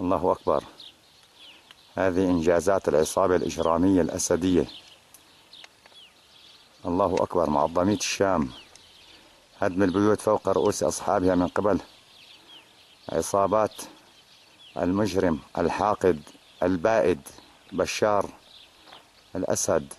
الله أكبر. هذه إنجازات العصابة الإجرامية الأسدية. الله أكبر معظمية الشام. هدم البيوت فوق رؤوس أصحابها من قبل. عصابات المجرم الحاقد البائد بشار الأسد.